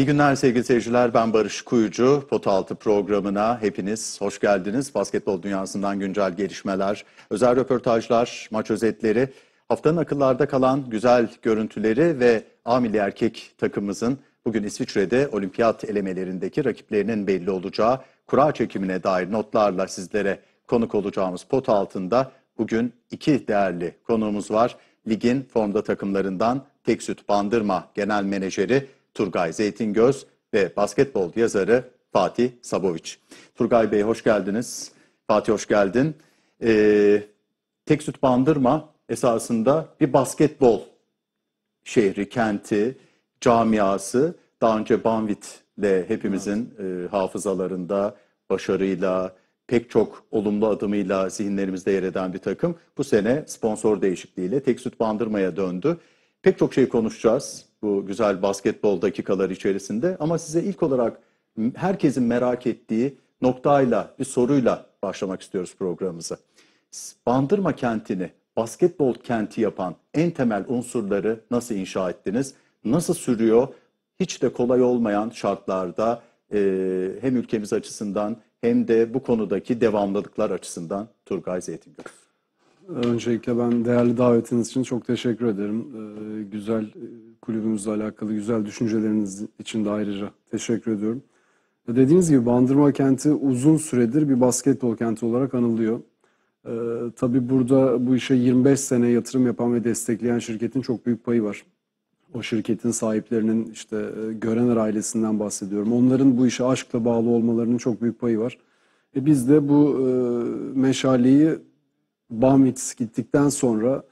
İyi günler sevgili seyirciler. Ben Barış Kuyucu. Potaltı programına hepiniz hoş geldiniz. Basketbol dünyasından güncel gelişmeler, özel röportajlar, maç özetleri, haftanın akıllarda kalan güzel görüntüleri ve A milli erkek takımımızın bugün İsviçre'de olimpiyat elemelerindeki rakiplerinin belli olacağı kura çekimine dair notlarla sizlere konuk olacağımız pot altında bugün iki değerli konuğumuz var. Ligin formda takımlarından Tek Süt Bandırma Genel Menajeri Turgay Zeytingöz ve basketbol yazarı Fatih Saboviç. Turgay Bey hoş geldiniz. Fatih hoş geldin. Ee, Tek Süt Bandırma esasında bir basketbol şehri, kenti, camiası. Daha önce Banvit'le hepimizin e, hafızalarında başarıyla, pek çok olumlu adımıyla zihinlerimizde yer eden bir takım. Bu sene sponsor değişikliğiyle Tek Süt Bandırma'ya döndü. Pek çok şey konuşacağız bu güzel basketbol dakikalar içerisinde. Ama size ilk olarak herkesin merak ettiği noktayla, bir soruyla başlamak istiyoruz programımıza. Bandırma kentini basketbol kenti yapan en temel unsurları nasıl inşa ettiniz? Nasıl sürüyor? Hiç de kolay olmayan şartlarda e, hem ülkemiz açısından hem de bu konudaki devamlılıklar açısından Turgay Zeytingöz. Öncelikle ben değerli davetiniz için çok teşekkür ederim. Ee, güzel kulübümüzle alakalı güzel düşünceleriniz için de ayrıca teşekkür ediyorum. Dediğiniz gibi Bandırma kenti uzun süredir bir basketbol kenti olarak anılıyor. Ee, tabii burada bu işe 25 sene yatırım yapan ve destekleyen şirketin çok büyük payı var. O şirketin sahiplerinin işte e, Görener ailesinden bahsediyorum. Onların bu işe aşkla bağlı olmalarının çok büyük payı var. E biz de bu e, meşaleyi Bamit gittikten sonra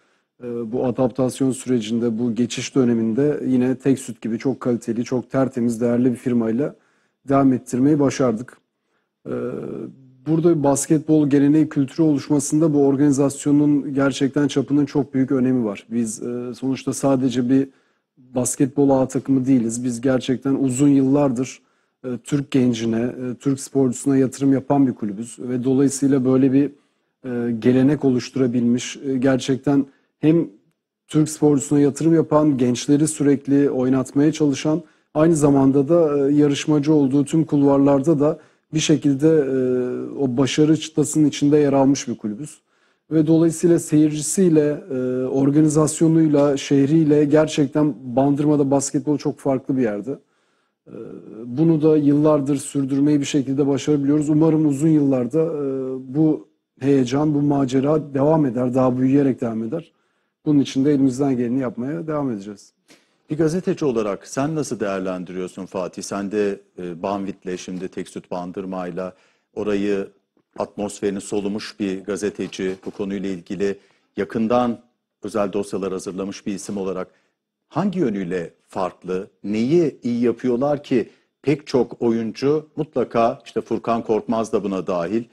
e, bu adaptasyon sürecinde, bu geçiş döneminde yine tek süt gibi çok kaliteli, çok tertemiz, değerli bir firmayla devam ettirmeyi başardık. E, burada basketbol geleneği kültürü oluşmasında bu organizasyonun gerçekten çapının çok büyük önemi var. Biz e, sonuçta sadece bir basketbol A takımı değiliz. Biz gerçekten uzun yıllardır Türk gencine, Türk sporcusuna yatırım yapan bir kulübüz. Ve dolayısıyla böyle bir gelenek oluşturabilmiş, gerçekten hem Türk sporcusuna yatırım yapan, gençleri sürekli oynatmaya çalışan, aynı zamanda da e, yarışmacı olduğu tüm kulvarlarda da bir şekilde e, o başarı çıtasının içinde yer almış bir kulübüz. Ve dolayısıyla seyircisiyle, e, organizasyonuyla, şehriyle gerçekten Bandırma'da basketbol çok farklı bir yerde. Bunu da yıllardır sürdürmeyi bir şekilde başarabiliyoruz. Umarım uzun yıllarda bu heyecan, bu macera devam eder, daha büyüyerek devam eder. Bunun için de elimizden geleni yapmaya devam edeceğiz. Bir gazeteci olarak sen nasıl değerlendiriyorsun Fatih? Sen de e, Banvit'le şimdi Tek Süt Bandırma'yla orayı atmosferini solumuş bir gazeteci bu konuyla ilgili yakından özel dosyalar hazırlamış bir isim olarak hangi yönüyle farklı, neyi iyi yapıyorlar ki pek çok oyuncu mutlaka işte Furkan Korkmaz da buna dahil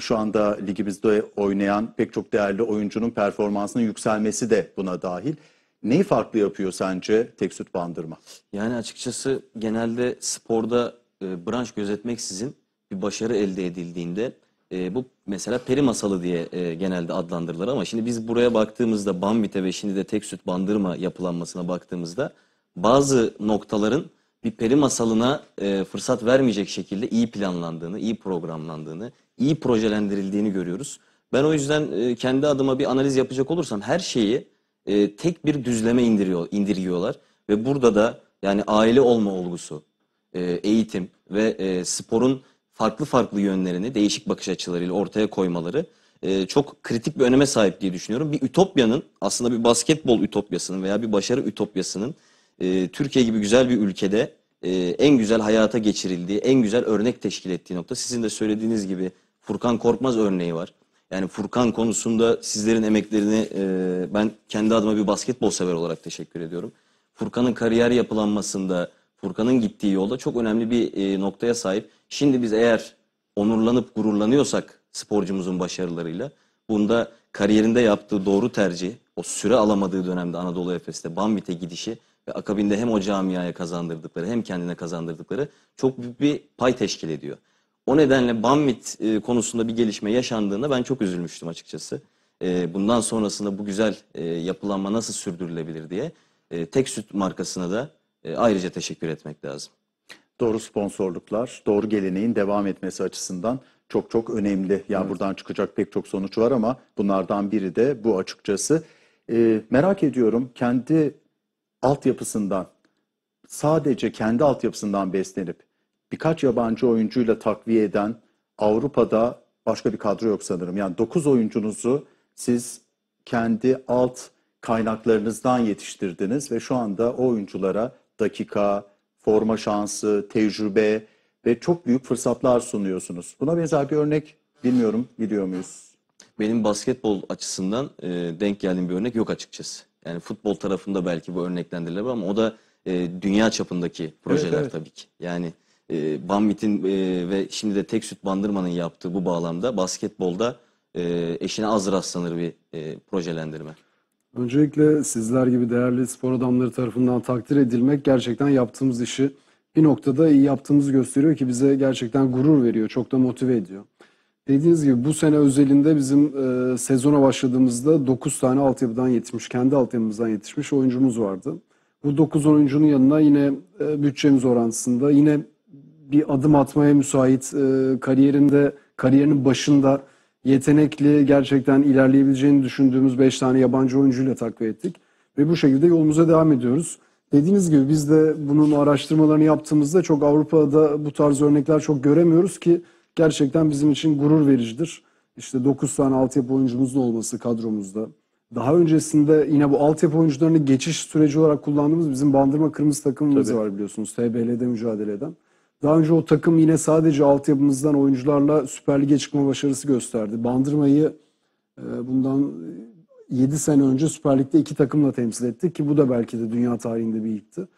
şu anda ligimizde oynayan pek çok değerli oyuncunun performansının yükselmesi de buna dahil. Neyi farklı yapıyor sence tek bandırma? Yani açıkçası genelde sporda e, branş gözetmeksizin bir başarı elde edildiğinde e, bu mesela peri masalı diye e, genelde adlandırılır ama şimdi biz buraya baktığımızda Bambit'e ve şimdi de tek bandırma yapılanmasına baktığımızda bazı noktaların bir peri masalına e, fırsat vermeyecek şekilde iyi planlandığını, iyi programlandığını, iyi projelendirildiğini görüyoruz. Ben o yüzden e, kendi adıma bir analiz yapacak olursam her şeyi e, tek bir düzleme indiriyor, indiriyorlar. Ve burada da yani aile olma olgusu, e, eğitim ve sporun farklı farklı yönlerini değişik bakış açılarıyla ortaya koymaları çok kritik bir öneme sahip diye düşünüyorum. Bir ütopyanın aslında bir basketbol ütopyasının veya bir başarı ütopyasının Türkiye gibi güzel bir ülkede e, en güzel hayata geçirildiği, en güzel örnek teşkil ettiği nokta. Sizin de söylediğiniz gibi Furkan Korkmaz örneği var. Yani Furkan konusunda sizlerin emeklerini e, ben kendi adıma bir basketbol sever olarak teşekkür ediyorum. Furkan'ın kariyer yapılanmasında, Furkan'ın gittiği yolda çok önemli bir e, noktaya sahip. Şimdi biz eğer onurlanıp gururlanıyorsak sporcumuzun başarılarıyla, bunda kariyerinde yaptığı doğru tercih, o süre alamadığı dönemde Anadolu Efes'te Bambit'e gidişi ve akabinde hem o camiaya kazandırdıkları hem kendine kazandırdıkları çok büyük bir pay teşkil ediyor. O nedenle Banvit e, konusunda bir gelişme yaşandığında ben çok üzülmüştüm açıkçası. E, bundan sonrasında bu güzel e, yapılanma nasıl sürdürülebilir diye tek süt markasına da ayrıca teşekkür etmek lazım. doğru sponsorluklar, doğru geleneğin devam etmesi açısından çok çok önemli. Yani buradan çıkacak pek çok sonuç var ama bunlardan biri de bu açıkçası. Ee, merak ediyorum kendi altyapısından, sadece kendi altyapısından beslenip birkaç yabancı oyuncuyla takviye eden Avrupa'da başka bir kadro yok sanırım. Yani 9 oyuncunuzu siz kendi alt kaynaklarınızdan yetiştirdiniz ve şu anda o oyunculara dakika, forma şansı, tecrübe ve çok büyük fırsatlar sunuyorsunuz. Buna benzer bir örnek bilmiyorum biliyor muyuz? Benim basketbol açısından e, denk geldiğim bir örnek yok açıkçası. Yani futbol tarafında belki bu örneklendirilebilir ama o da e, dünya çapındaki projeler evet. tabii ki. Yani e, Banvit'in e, ve şimdi de Tek Süt Bandırma'nın yaptığı bu bağlamda basketbolda e, eşine az rastlanır bir e, projelendirme. Öncelikle sizler gibi değerli spor adamları tarafından takdir edilmek gerçekten yaptığımız işi bir noktada iyi yaptığımızı gösteriyor ki bize gerçekten gurur veriyor, çok da motive ediyor. Dediğiniz gibi bu sene özelinde bizim e, sezona başladığımızda 9 tane altyapıdan yetişmiş, kendi altyapımızdan yetişmiş oyuncumuz vardı. Bu 9 oyuncunun yanına yine e, bütçemiz orantısında yine bir adım atmaya müsait e, kariyerinde kariyerinin başında yetenekli gerçekten ilerleyebileceğini düşündüğümüz 5 tane yabancı oyuncuyla takviye ettik ve bu şekilde yolumuza devam ediyoruz. Dediğiniz gibi biz de bunun araştırmalarını yaptığımızda çok Avrupa'da bu tarz örnekler çok göremiyoruz ki gerçekten bizim için gurur vericidir. İşte 9 tane altyapı oyuncumuzun olması kadromuzda. Daha öncesinde yine bu altyapı oyuncularını geçiş süreci olarak kullandığımız bizim Bandırma Kırmızı takımımız Tabii. var biliyorsunuz. TBL'de mücadele eden. Daha önce o takım yine sadece altyapımızdan oyuncularla Süper Lig'e çıkma başarısı gösterdi. Bandırma'yı e, bundan 7 sene önce Süper Lig'de iki takımla temsil etti ki bu da belki de dünya tarihinde bir ilkti.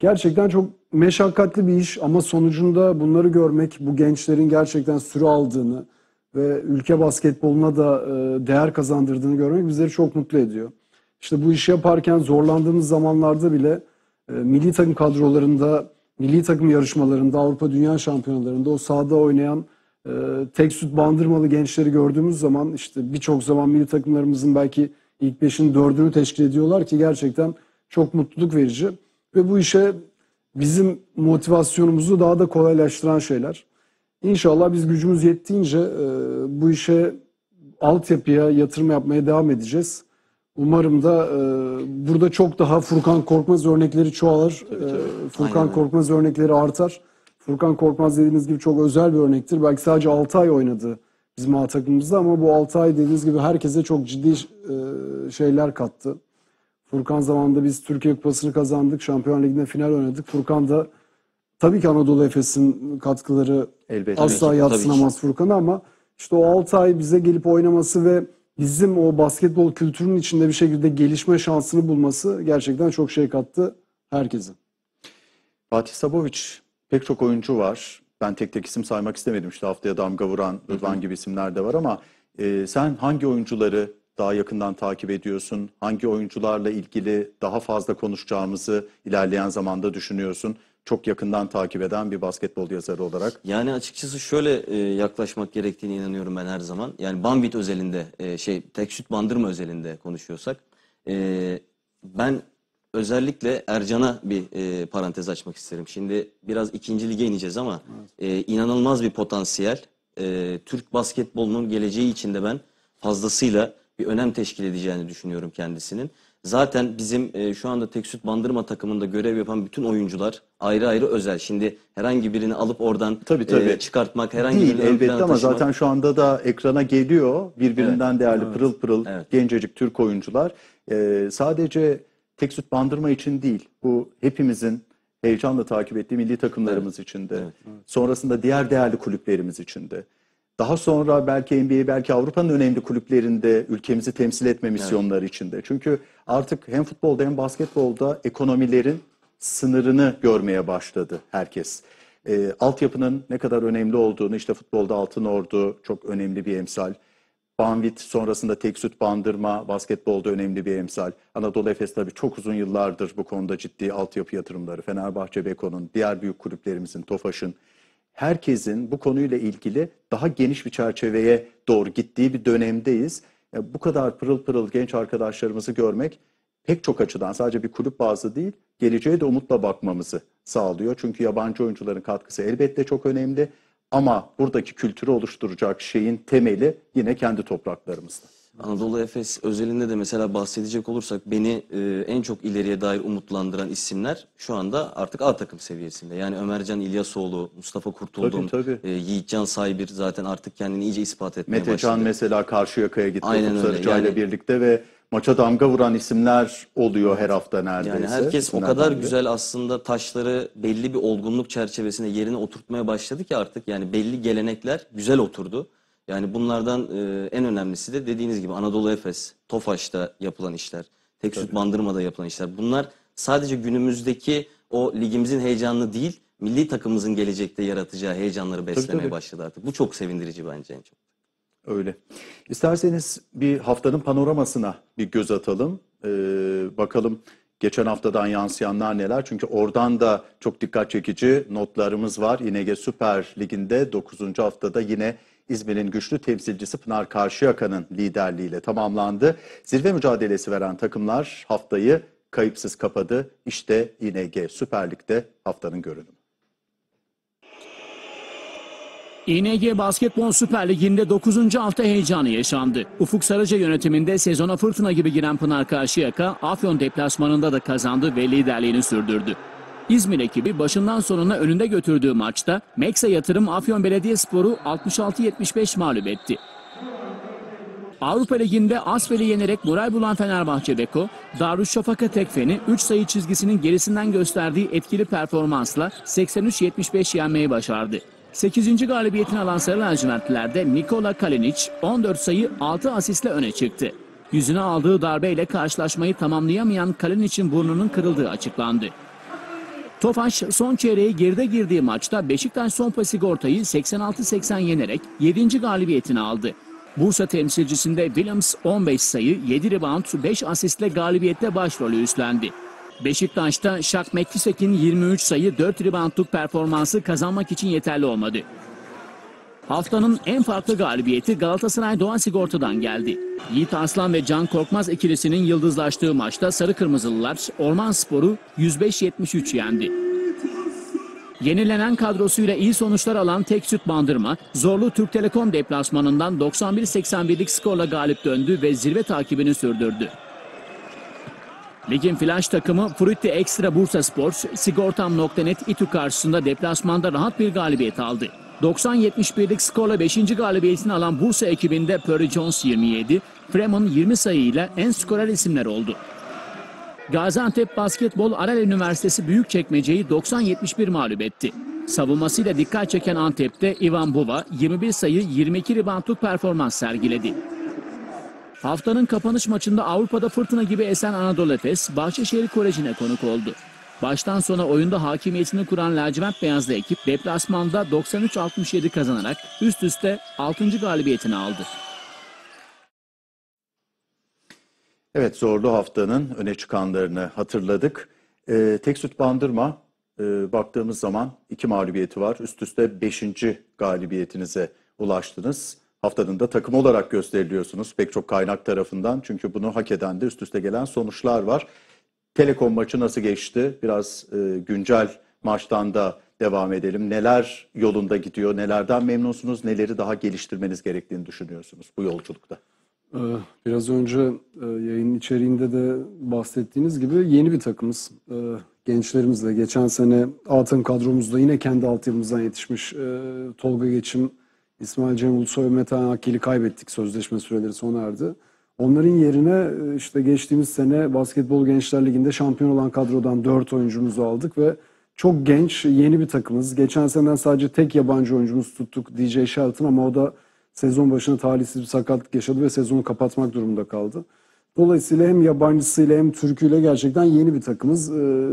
Gerçekten çok meşakkatli bir iş ama sonucunda bunları görmek, bu gençlerin gerçekten süre aldığını ve ülke basketboluna da e, değer kazandırdığını görmek bizleri çok mutlu ediyor. İşte bu işi yaparken zorlandığımız zamanlarda bile e, milli takım kadrolarında, milli takım yarışmalarında, Avrupa Dünya Şampiyonalarında o sahada oynayan e, tek süt bandırmalı gençleri gördüğümüz zaman işte birçok zaman milli takımlarımızın belki ilk beşin dördünü teşkil ediyorlar ki gerçekten çok mutluluk verici. Ve bu işe bizim motivasyonumuzu daha da kolaylaştıran şeyler. İnşallah biz gücümüz yettiğince e, bu işe altyapıya yatırım yapmaya devam edeceğiz. Umarım da e, burada çok daha Furkan Korkmaz örnekleri çoğalır. E, Furkan Aynen. Korkmaz örnekleri artar. Furkan Korkmaz dediğiniz gibi çok özel bir örnektir. Belki sadece 6 ay oynadı bizim A takımımızda ama bu 6 ay dediğiniz gibi herkese çok ciddi e, şeyler kattı. Furkan zamanında biz Türkiye Kupası'nı kazandık. Şampiyon Ligi'nde final oynadık. Furkan da tabii ki Anadolu Efes'in katkıları Elbette. asla Tabii ki, yatsınamaz Furkan'a ama işte o 6 ay bize gelip oynaması ve bizim o basketbol kültürünün içinde bir şekilde gelişme şansını bulması gerçekten çok şey kattı herkese. Fatih Sabovic pek çok oyuncu var. Ben tek tek isim saymak istemedim. İşte haftaya damga vuran Rıdvan gibi isimler de var ama e, sen hangi oyuncuları daha yakından takip ediyorsun? Hangi oyuncularla ilgili daha fazla konuşacağımızı ilerleyen zamanda düşünüyorsun? Çok yakından takip eden bir basketbol yazarı olarak. Yani açıkçası şöyle e, yaklaşmak gerektiğine inanıyorum ben her zaman. Yani Banvit özelinde, e, şey tek süt bandırma özelinde konuşuyorsak. e, ben özellikle Ercan'a bir e, parantez açmak isterim. Şimdi biraz ikinci lige ineceğiz ama e, inanılmaz bir potansiyel. Türk basketbolunun geleceği için de ben fazlasıyla bir önem teşkil edeceğini düşünüyorum kendisinin. Zaten bizim e, şu anda tek süt bandırma takımında görev yapan bütün oyuncular ayrı ayrı özel. Şimdi herhangi birini alıp oradan Tabii, tabii. e, çıkartmak, herhangi Değil birini elbette ama taşımak. zaten şu anda da ekrana geliyor. Birbirinden değerli pırıl pırıl Evet. gencecik Türk oyuncular. Ee, sadece tek süt bandırma için değil. Bu hepimizin heyecanla takip ettiği milli takımlarımız için de. Sonrasında diğer değerli kulüplerimiz için de. Daha sonra belki NBA, belki Avrupa'nın önemli kulüplerinde ülkemizi temsil etme misyonları içinde. Çünkü artık hem futbolda hem basketbolda ekonomilerin sınırını görmeye başladı herkes. E, altyapının ne kadar önemli olduğunu işte futbolda Altın Ordu çok önemli bir emsal. Banvit sonrasında tek süt bandırma basketbolda önemli bir emsal. Anadolu Efes tabii çok uzun yıllardır bu konuda ciddi altyapı yatırımları. Fenerbahçe, Beko'nun, diğer büyük kulüplerimizin, Tofaş'ın herkesin bu konuyla ilgili daha geniş bir çerçeveye doğru gittiği bir dönemdeyiz. E, Bu kadar pırıl pırıl genç arkadaşlarımızı görmek pek çok açıdan sadece bir kulüp bazlı değil, geleceğe de umutla bakmamızı sağlıyor. Çünkü yabancı oyuncuların katkısı elbette çok önemli. Ama buradaki kültürü oluşturacak şeyin temeli yine kendi topraklarımızda. Anadolu Efes özelinde de mesela bahsedecek olursak beni e, en çok ileriye dair umutlandıran isimler şu anda artık A takım seviyesinde. Yani Ömercan İlyasoğlu, Mustafa Kurtuldum, Tabii, tabii. e, Yiğitcan Saybir zaten artık kendini iyice ispat etmeye Metecan başladı. mesela Karşıyaka'ya gitti Aynen öyle. Sarıca ile Yani- birlikte ve maça damga vuran isimler oluyor her hafta neredeyse. Yani herkes o kadar biri. güzel aslında taşları belli bir olgunluk çerçevesine yerine oturtmaya başladı ki artık yani belli gelenekler güzel oturdu. Yani bunlardan e, en önemlisi de dediğiniz gibi Anadolu Efes, Tofaş'ta yapılan işler, Tekstüt Bandırma'da yapılan işler. Bunlar sadece günümüzdeki o ligimizin heyecanını değil, milli takımımızın gelecekte yaratacağı heyecanları beslemeye tabii. başladı artık. Bu çok sevindirici bence en çok. Öyle. İsterseniz bir haftanın panoramasına bir göz atalım. Ee, bakalım geçen haftadan yansıyanlar neler? Çünkü oradan da çok dikkat çekici notlarımız var. İNG Süper Ligi'nde 9. haftada yine İzmir'in güçlü temsilcisi Pınar Karşıyaka'nın liderliğiyle tamamlandı. Zirve mücadelesi veren takımlar haftayı kayıpsız kapadı. İşte İNG Süper Lig'de haftanın görünümü. İNG Basketbol Süper Ligi'nde 9. hafta heyecanı yaşandı. Ufuk Sarıca yönetiminde sezona fırtına gibi giren Pınar Karşıyaka, Afyon deplasmanında da kazandı ve liderliğini sürdürdü. İzmir ekibi başından sonuna önünde götürdüğü maçta Meksa Yatırım Afyon Belediyespor'u 66-75 mağlup etti. Avrupa Ligi'nde Asfel'i yenerek moral bulan Fenerbahçe Beko, Darüşşafaka Tekfen'i 3 sayı çizgisinin gerisinden gösterdiği etkili performansla 83-75 yenmeyi başardı. 8. galibiyetini alan Sarı Lacivertliler'de Nikola Kalinic 14 sayı 6 asistle öne çıktı. Yüzüne aldığı darbeyle karşılaşmayı tamamlayamayan Kalinic'in burnunun kırıldığı açıklandı. Tofaş son çeyreğe geride girdiği maçta Beşiktaş Sonpa Sigorta'yı 86-80 yenerek 7. galibiyetini aldı. Bursa temsilcisinde Williams 15 sayı, 7 rebound, 5 asistle galibiyette başrolü üstlendi. Beşiktaş'ta Shaq McKissack'in 23 sayı, 4 reboundluk performansı kazanmak için yeterli olmadı. Haftanın en farklı galibiyeti Galatasaray Doğan Sigorta'dan geldi. Yiğit Arslan ve Can Korkmaz ikilisinin yıldızlaştığı maçta Sarı Kırmızılılar Orman Spor'u 105-73 yendi. Yenilenen kadrosuyla iyi sonuçlar alan tek süt bandırma, zorlu Türk Telekom deplasmanından 91-81'lik skorla galip döndü ve zirve takibini sürdürdü. Ligin flash takımı Frutti Extra Bursa Sports, Sigortam.net İTÜ karşısında deplasmanda rahat bir galibiyet aldı. 90-71'lik skorla 5. galibiyetini alan Bursa ekibinde Perry Jones 27, Fremont 20 sayıyla en skorer isimler oldu. Gaziantep Basketbol Aral Üniversitesi Büyükçekmece'yi 90-71 mağlup etti. Savunmasıyla dikkat çeken Antep'te Ivan Buva 21 sayı 22 reboundluk performans sergiledi. Haftanın kapanış maçında Avrupa'da fırtına gibi esen Anadolu Efes, Bahçeşehir Koleji'ne konuk oldu. Baştan sona oyunda hakimiyetini kuran lacivert beyazlı ekip deplasmanda 93-67 kazanarak üst üste 6. galibiyetini aldı. Evet zorlu haftanın öne çıkanlarını hatırladık. Ee, tek süt bandırma e, baktığımız zaman iki mağlubiyeti var. Üst üste beşinci galibiyetinize ulaştınız. Haftanın da takım olarak gösteriliyorsunuz pek çok kaynak tarafından. Çünkü bunu hak eden de üst üste gelen sonuçlar var. Telekom maçı nasıl geçti? Biraz e, güncel maçtan da devam edelim. Neler yolunda gidiyor? Nelerden memnunsunuz? Neleri daha geliştirmeniz gerektiğini düşünüyorsunuz bu yolculukta? Ee, Biraz önce e, yayının içeriğinde de bahsettiğiniz gibi yeni bir takımız. Ee, Gençlerimizle geçen sene A takım kadromuzda yine kendi altyapımızdan yetişmiş e, Tolga Geçim, İsmail Cem Ulusoy ve Metehan Akil'i kaybettik. Sözleşme süreleri sona erdi. Onların yerine e, işte geçtiğimiz sene Basketbol Gençler Ligi'nde şampiyon olan kadrodan 4 oyuncumuzu aldık ve çok genç, yeni bir takımız. Geçen seneden sadece tek yabancı oyuncumuz tuttuk DJ Shelton ama o da sezon başında talihsiz bir sakatlık yaşadı ve sezonu kapatmak durumunda kaldı. Dolayısıyla hem yabancısıyla hem Türküyle gerçekten yeni bir takımız. Ee,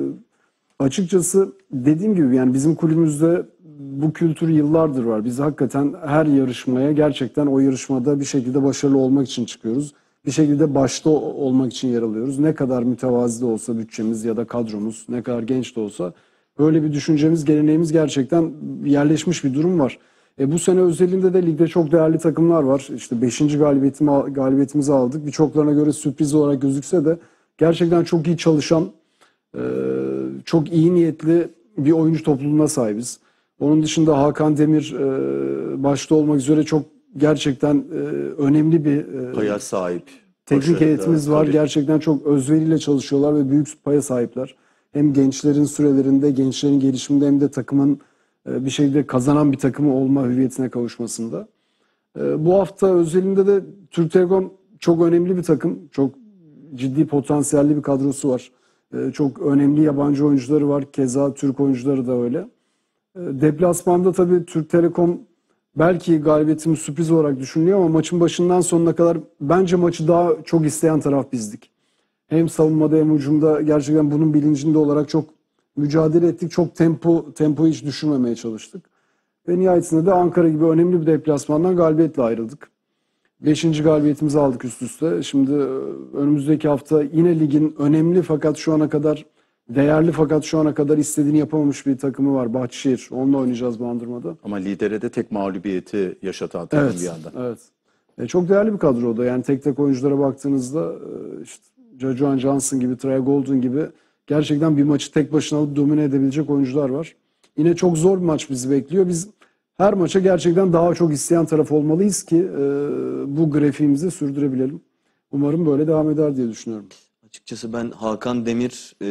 açıkçası dediğim gibi yani bizim kulübümüzde bu kültür yıllardır var. Biz hakikaten her yarışmaya gerçekten o yarışmada bir şekilde başarılı olmak için çıkıyoruz. Bir şekilde başta olmak için yer alıyoruz. Ne kadar mütevazi de olsa bütçemiz ya da kadromuz, ne kadar genç de olsa böyle bir düşüncemiz, geleneğimiz gerçekten yerleşmiş bir durum var. E bu sene özelinde de ligde çok değerli takımlar var. İşte 5. galibiyetimi, galibiyetimizi aldık. Birçoklarına göre sürpriz olarak gözükse de gerçekten çok iyi çalışan, e, çok iyi niyetli bir oyuncu topluluğuna sahibiz. Onun dışında Hakan Demir e, başta olmak üzere çok gerçekten e, önemli bir e, Paya sahip. teknik heyetimiz var. tabii. Gerçekten çok özveriyle çalışıyorlar ve büyük paya sahipler. Hem gençlerin sürelerinde, gençlerin gelişiminde hem de takımın e, bir şekilde kazanan bir takımı olma hüviyetine kavuşmasında. E, Bu hafta özelinde de Türk Telekom çok önemli bir takım. Çok ciddi potansiyelli bir kadrosu var. E, Çok önemli yabancı oyuncuları var. Keza Türk oyuncuları da öyle. E, Deplasmanda tabii Türk Telekom belki galibiyetimiz sürpriz olarak düşünülüyor ama maçın başından sonuna kadar bence maçı daha çok isteyen taraf bizdik. Hem savunmada hem hücumda gerçekten bunun bilincinde olarak çok mücadele ettik. Çok tempo tempoyu hiç düşürmemeye çalıştık. Ve nihayetinde de Ankara gibi önemli bir deplasmandan galibiyetle ayrıldık. Beşinci galibiyetimizi aldık üst üste. Şimdi e, önümüzdeki hafta yine ligin önemli fakat şu ana kadar değerli fakat şu ana kadar istediğini yapamamış bir takımı var. Bahçeşehir. Onunla oynayacağız Bandırma'da. Ama lidere de tek mağlubiyeti yaşatan takım Evet, bir yandan. evet. E, çok değerli bir kadro o da. Yani tek tek oyunculara baktığınızda e, işte Jajuan Johnson gibi, Trey Golden gibi gerçekten bir maçı tek başına alıp domine edebilecek oyuncular var. Yine çok zor bir maç bizi bekliyor. Biz her maça gerçekten daha çok isteyen taraf olmalıyız ki e, bu grafiğimizi sürdürebilelim. Umarım böyle devam eder diye düşünüyorum. Açıkçası ben Hakan Demir, e,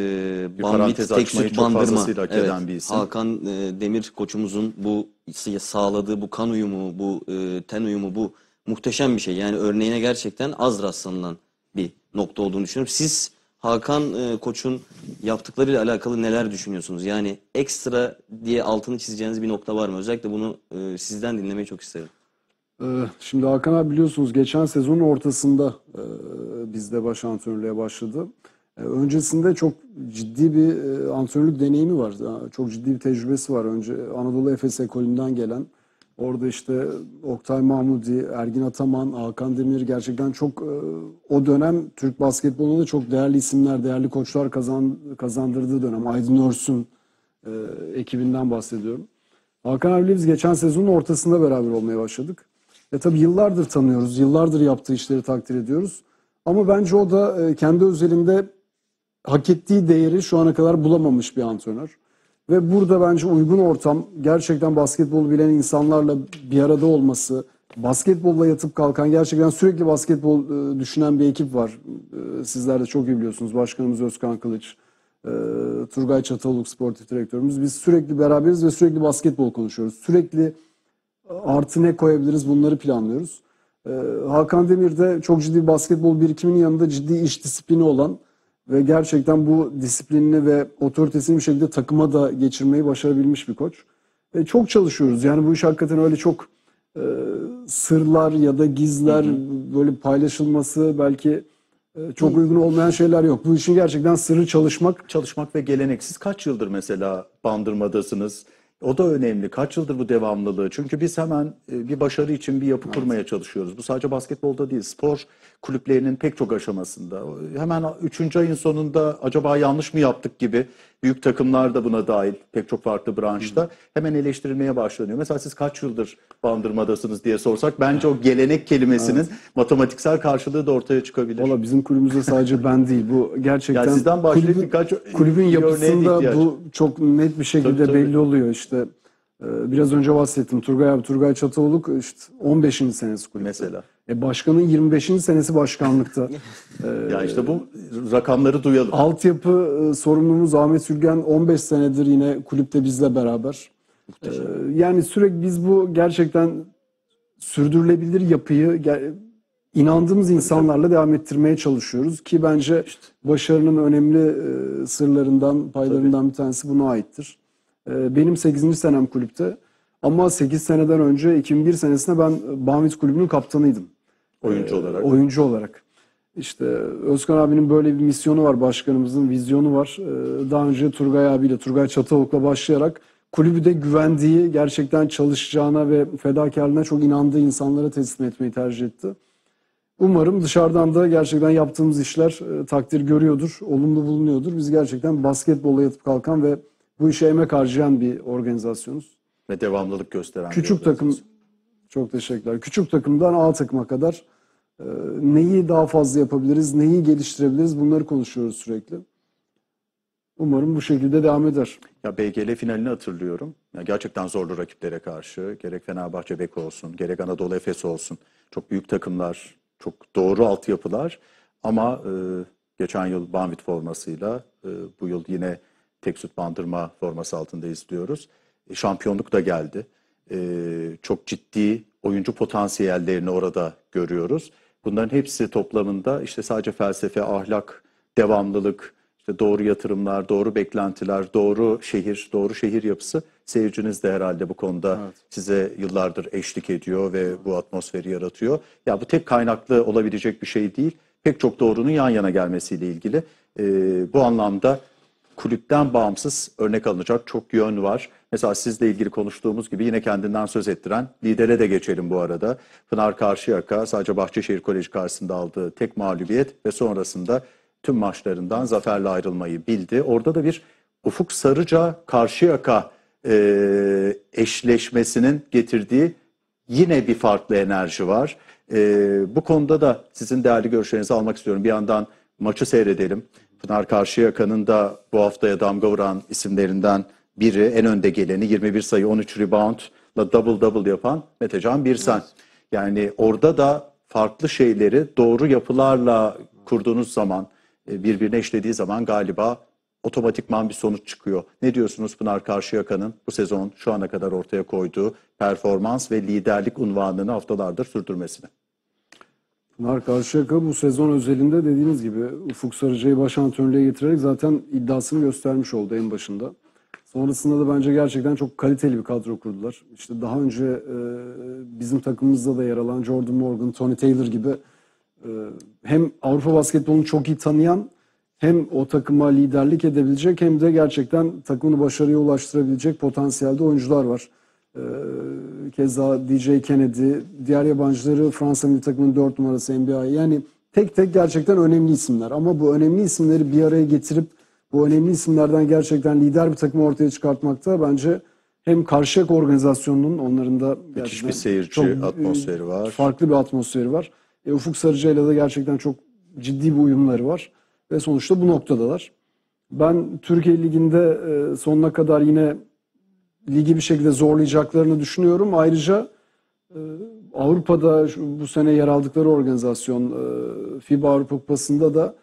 Bir Bambit, parantez tek açmayı süt çok bandırma. Evet, bir isim. Hakan e, Demir koçumuzun bu sağladığı bu kan uyumu, bu e, ten uyumu, bu muhteşem bir şey. Yani örneğine gerçekten az rastlanılan bir nokta olduğunu düşünüyorum. Siz Hakan e, koçun yaptıklarıyla alakalı neler düşünüyorsunuz? Yani ekstra diye altını çizeceğiniz bir nokta var mı? Özellikle bunu e, sizden dinlemeyi çok isterim. Ee, Şimdi Hakan abi biliyorsunuz geçen sezonun ortasında e, bizde baş antrenörlüğe başladı. E, Öncesinde çok ciddi bir e, antrenörlük deneyimi var. Çok ciddi bir tecrübesi var. Önce Anadolu Efes ekolünden gelen. Orada işte Oktay Mahmudi, Ergin Ataman, Hakan Demir gerçekten çok o dönem Türk basketbolunda da çok değerli isimler, değerli koçlar kazan, kazandırdığı dönem. Aydın Örsün ekibinden bahsediyorum. Hakan abiyle biz geçen sezonun ortasında beraber olmaya başladık. E tabii yıllardır tanıyoruz, yıllardır yaptığı işleri takdir ediyoruz. Ama bence o da e, kendi özelinde hak ettiği değeri şu ana kadar bulamamış bir antrenör. Ve burada bence uygun ortam, gerçekten basketbolu bilen insanlarla bir arada olması, basketbolla yatıp kalkan, gerçekten sürekli basketbol e, düşünen bir ekip var. E, Sizler de çok iyi biliyorsunuz. Başkanımız Özkan Kılıç, Turgay Çataluk sportif direktörümüz. Biz sürekli beraberiz ve sürekli basketbol konuşuyoruz. Sürekli artı ne koyabiliriz bunları planlıyoruz. Ee, Hakan Demir de çok ciddi basketbol birikiminin yanında ciddi iş disiplini olan ve gerçekten bu disiplinini ve otoritesini bir şekilde takıma da geçirmeyi başarabilmiş bir koç. Ve çok çalışıyoruz. Yani bu iş hakikaten öyle çok e, sırlar ya da gizler böyle paylaşılması belki e, çok uygun olmayan şeyler yok. Bu işin gerçekten sırrı çalışmak. Çalışmak ve geleneksiz kaç yıldır mesela bandırmadasınız? O da önemli. Kaç yıldır bu devamlılığı? Çünkü biz hemen e, bir başarı için bir yapı kurmaya çalışıyoruz. Bu sadece basketbolda değil, spor kulüplerinin pek çok aşamasında. Hemen 3. ayın sonunda acaba yanlış mı yaptık gibi büyük takımlar da buna dahil pek çok farklı branşta hemen eleştirilmeye başlanıyor. Mesela siz kaç yıldır bandırmadasınız diye sorsak bence o gelenek kelimesinin matematiksel karşılığı da ortaya çıkabilir. Valla bizim kulübümüzde sadece ben değil. Bu gerçekten Yani sizden kulübün- birkaç kulübün yapısında bu çok net bir şekilde Tabii, tabii. belli oluyor işte. E, Biraz önce bahsettim. Turgay abi, Turgay Çataoluk işte 15. senesi kulüpte. Mesela. E başkanın 25. senesi başkanlıkta. E, Ya işte bu rakamları duyalım. Altyapı e, sorumlumuz Ahmet Sürgen 15 senedir yine kulüpte bizle beraber. E, yani sürekli biz bu gerçekten sürdürülebilir yapıyı inandığımız insanlarla devam ettirmeye çalışıyoruz ki bence başarının önemli e, sırlarından, paylarından bir tanesi buna aittir. E, Benim 8. senem kulüpte ama 8 seneden önce 2001 senesinde ben Banvit Kulübü'nün kaptanıydım oyuncu olarak. oyuncu olarak. İşte Özkan abinin böyle bir misyonu var, başkanımızın vizyonu var. Ee, Daha önce Turgay abiyle, Turgay Çatalok'la başlayarak kulübü de güvendiği, gerçekten çalışacağına ve fedakarlığına çok inandığı insanlara teslim etmeyi tercih etti. Umarım dışarıdan da gerçekten yaptığımız işler e, takdir görüyordur, olumlu bulunuyordur. Biz gerçekten basketbolla yatıp kalkan ve bu işe emek harcayan bir organizasyonuz. ve devamlılık gösteren Küçük takım çok teşekkürler. Küçük takımdan A takıma kadar e, neyi daha fazla yapabiliriz, neyi geliştirebiliriz bunları konuşuyoruz sürekli. Umarım bu şekilde devam eder. Ya BGL finalini hatırlıyorum. Ya gerçekten zorlu rakiplere karşı gerek Fenerbahçe Beko olsun, gerek Anadolu Efes olsun. Çok büyük takımlar, çok doğru altyapılar. Ama e, geçen yıl Banvit formasıyla, e, bu yıl yine Teksut Bandırma forması altında izliyoruz. E, şampiyonluk da geldi. E, çok ciddi oyuncu potansiyellerini orada görüyoruz. Bunların hepsi toplamında işte sadece felsefe, ahlak, devamlılık, işte doğru yatırımlar, doğru beklentiler, doğru şehir, doğru şehir yapısı seyirciniz de herhalde bu konuda size yıllardır eşlik ediyor ve bu atmosferi yaratıyor. Ya bu tek kaynaklı olabilecek bir şey değil. Pek çok doğrunun yan yana gelmesiyle ilgili. Ee, bu anlamda kulüpten bağımsız örnek alınacak çok yön var. Mesela sizle ilgili konuştuğumuz gibi yine kendinden söz ettiren lidere de geçelim bu arada. Pınar Karşıyaka sadece Bahçeşehir Koleji karşısında aldığı tek mağlubiyet ve sonrasında tüm maçlarından zaferle ayrılmayı bildi. Orada da bir Ufuk Sarıca Karşıyaka e, eşleşmesinin getirdiği yine bir farklı enerji var. E, bu konuda da sizin değerli görüşlerinizi almak istiyorum. Bir yandan maçı seyredelim. Pınar Karşıyaka'nın da bu haftaya damga vuran isimlerinden biri, en önde geleni 21 sayı 13 reboundla double double yapan Metecan Birsen. Yani orada da farklı şeyleri doğru yapılarla kurduğunuz zaman, e, birbirine eşlediği zaman galiba otomatikman bir sonuç çıkıyor. Ne diyorsunuz Pınar Karşıyaka'nın bu sezon şu ana kadar ortaya koyduğu performans ve liderlik unvanını haftalardır sürdürmesine? Pınar Karşıyaka bu sezon özelinde dediğiniz gibi Ufuk Sarıcı'yı baş antrenörlüğe getirerek zaten iddiasını göstermiş oldu en başında. Sonrasında da bence gerçekten çok kaliteli bir kadro kurdular. İşte daha önce e, bizim takımımızda da yer alan Jordan Morgan, Tony Taylor gibi e, hem Avrupa basketbolunu çok iyi tanıyan hem o takıma liderlik edebilecek hem de gerçekten takımını başarıya ulaştırabilecek potansiyelde oyuncular var. Ee, Keza DJ Kennedy, diğer yabancıları Fransa milli takımının 4 numarası NBA. Yani tek tek gerçekten önemli isimler. Ama bu önemli isimleri bir araya getirip bu önemli isimlerden gerçekten lider bir takım ortaya çıkartmakta bence hem Karşıyaka organizasyonunun onların da Müthiş bir seyirci çok, e, atmosferi var. Farklı bir atmosferi var. E, Ufuk Sarıcı'yla da gerçekten çok ciddi bir uyumları var. Ve sonuçta bu noktadalar. Ben Türkiye Ligi'nde e, sonuna kadar yine ligi bir şekilde zorlayacaklarını düşünüyorum. Ayrıca e, Avrupa'da şu- bu sene yer aldıkları organizasyon e, FIBA Avrupa Kupası'nda da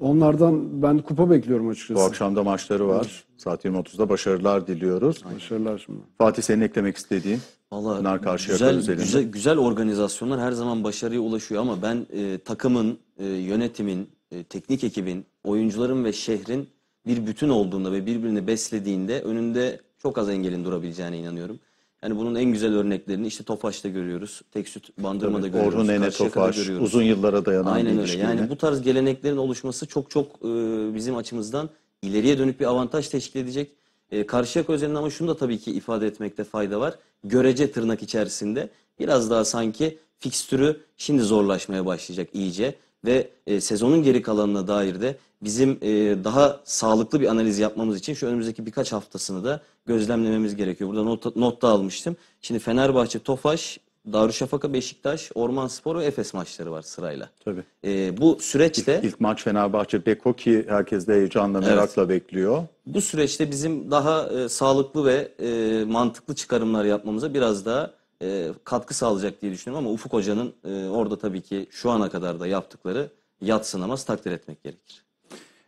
onlardan ben kupa bekliyorum Bu açıkçası. akşam da maçları var. Saat 20.30'da başarılar diliyoruz. Başarılar şimdi. Fatih senin eklemek istediğin Valla Pınar Karşıyaka güzel, özelinde. güzel, güzel organizasyonlar her zaman başarıya ulaşıyor ama ben e, takımın, e, yönetimin, e, teknik ekibin, oyuncuların ve şehrin bir bütün olduğunda ve birbirini beslediğinde önünde çok az engelin durabileceğine inanıyorum. Yani bunun en güzel örneklerini işte Tofaş'ta görüyoruz. Teksüt Bandırma'da görüyoruz. Orhun Ene Tofaş görüyoruz. uzun yıllara dayanan Aynen bir öyle. Yani bu tarz geleneklerin oluşması çok çok e, bizim açımızdan ileriye dönük bir avantaj teşkil edecek. E, Karşıyaka özelinde ama şunu da tabii ki ifade etmekte fayda var. Görece tırnak içerisinde biraz daha sanki fikstürü şimdi zorlaşmaya başlayacak iyice ve e, sezonun geri kalanına dair de bizim e, daha sağlıklı bir analiz yapmamız için şu önümüzdeki birkaç haftasını da gözlemlememiz gerekiyor. Burada not, not da almıştım. Şimdi Fenerbahçe, Tofaş, Darüşşafaka, Beşiktaş, Ormanspor ve Efes maçları var sırayla. Tabii. Ee, bu süreçte İlk maç Fenerbahçe Beko ki herkes de heyecanla merakla bekliyor. bu süreçte bizim daha e, sağlıklı ve e, mantıklı çıkarımlar yapmamıza biraz daha e, katkı sağlayacak diye düşünüyorum ama Ufuk Hoca'nın e, orada tabii ki şu ana kadar da yaptıkları yatsınamaz takdir etmek gerekir.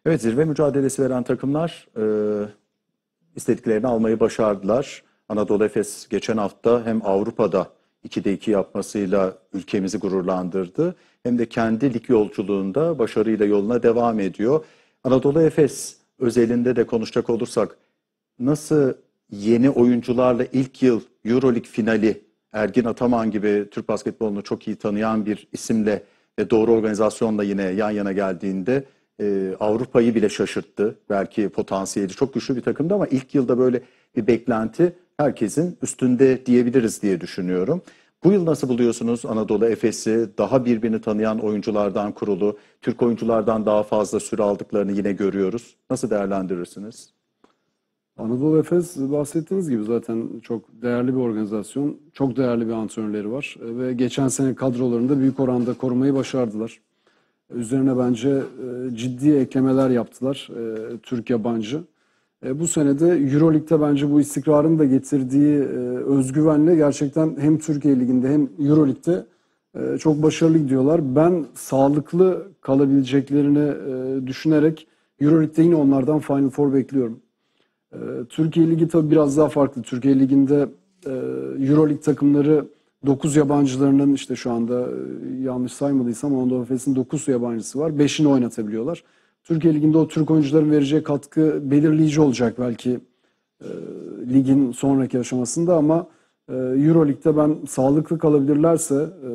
Evet zirve mücadelesi veren takımlar e, istediklerini almayı başardılar. Anadolu Efes geçen hafta hem Avrupa'da 2'de 2 yapmasıyla ülkemizi gururlandırdı. Hem de kendi lig yolculuğunda başarıyla yoluna devam ediyor. Anadolu Efes özelinde de konuşacak olursak nasıl yeni oyuncularla ilk yıl Euroleague finali Ergin Ataman gibi Türk basketbolunu çok iyi tanıyan bir isimle ve doğru organizasyonla yine yan yana geldiğinde e, Avrupa'yı bile şaşırttı. Belki potansiyeli çok güçlü bir takımdı ama ilk yılda böyle bir beklenti herkesin üstünde diyebiliriz diye düşünüyorum. Bu yıl nasıl buluyorsunuz Anadolu Efes'i? Daha birbirini tanıyan oyunculardan kurulu, Türk oyunculardan daha fazla süre aldıklarını yine görüyoruz. Nasıl değerlendirirsiniz? Anadolu Efes bahsettiğiniz gibi zaten çok değerli bir organizasyon. Çok değerli bir antrenörleri var. E, Ve geçen sene kadrolarında büyük oranda korumayı başardılar. Üzerine bence e, ciddi eklemeler yaptılar e, Türk yabancı. Bu senede Euroleague'de bence bu istikrarın da getirdiği özgüvenle gerçekten hem Türkiye Ligi'nde hem Euroleague'de çok başarılı gidiyorlar. Ben sağlıklı kalabileceklerini düşünerek Euroleague'de yine onlardan Final Four bekliyorum. E, Türkiye Ligi tabii biraz daha farklı. Türkiye Ligi'nde e, Euroleague takımları 9 yabancılarının işte şu anda e, yanlış saymadıysam Anadolu Efes'in 9 yabancısı var. 5'ini oynatabiliyorlar. Türkiye Ligi'nde o Türk oyuncuların vereceği katkı belirleyici olacak belki e, ligin sonraki aşamasında ama e, Euroleague'de ben sağlıklı kalabilirlerse e,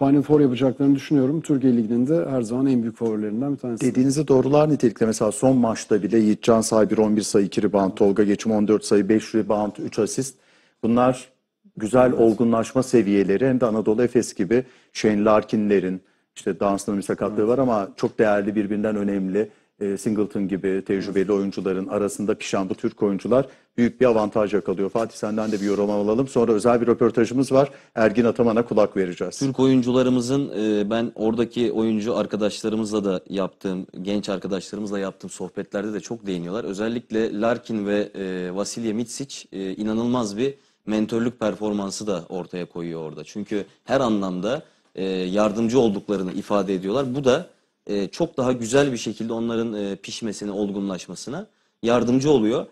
Final Four yapacaklarını düşünüyorum. Türkiye Ligi'nin de her zaman en büyük favorilerinden bir tanesi. Dediğinizi doğrular nitelikte mesela son maçta bile Yiğitcan Saybir 11 sayı 2 rebound, Tolga Geçim 14 sayı 5 rebound 3 asist. Bunlar güzel olgunlaşma seviyeleri hem de Anadolu Efes gibi Shane Larkin'lerin işte Dunstan'ın bir sakatlığı var ama çok değerli birbirinden önemli e, Singleton gibi tecrübeli oyuncuların arasında pişen bu Türk oyuncular büyük bir avantaj yakalıyor. Fatih senden de bir yorum alalım. Sonra özel bir röportajımız var. Ergin Ataman'a kulak vereceğiz. Türk oyuncularımızın e, ben oradaki oyuncu arkadaşlarımızla da yaptığım, genç arkadaşlarımızla yaptığım sohbetlerde de çok değiniyorlar. Özellikle Larkin ve e, Vasilya Mitsic e, inanılmaz bir mentörlük performansı da ortaya koyuyor orada. Çünkü her anlamda e, yardımcı olduklarını ifade ediyorlar. Bu da e, çok daha güzel bir şekilde onların e, pişmesine, olgunlaşmasına yardımcı oluyor.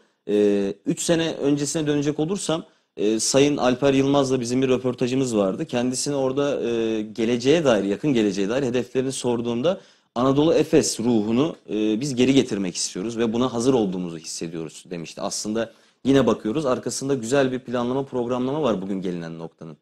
3 sene öncesine dönecek olursam e, Sayın Alper Yılmaz'la bizim bir röportajımız vardı. Kendisine orada e, geleceğe dair, yakın geleceğe dair hedeflerini sorduğumda Anadolu Efes ruhunu e, biz geri getirmek istiyoruz ve buna hazır olduğumuzu hissediyoruz demişti. Aslında yine bakıyoruz arkasında güzel bir planlama programlama var bugün gelinen noktanın.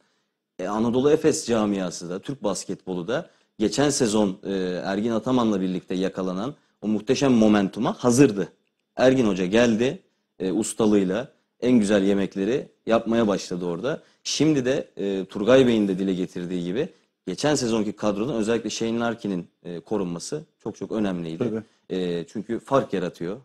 E, Anadolu Efes camiası da, Türk basketbolu da geçen sezon e, Ergin Ataman'la birlikte yakalanan o muhteşem momentuma hazırdı. Ergin Hoca geldi e, ustalığıyla en güzel yemekleri yapmaya başladı orada. Şimdi de e, Turgay Bey'in de dile getirdiği gibi geçen sezonki kadronun özellikle Shane Larkin'in e, korunması çok çok önemliydi. Tabii. E, çünkü fark yaratıyor.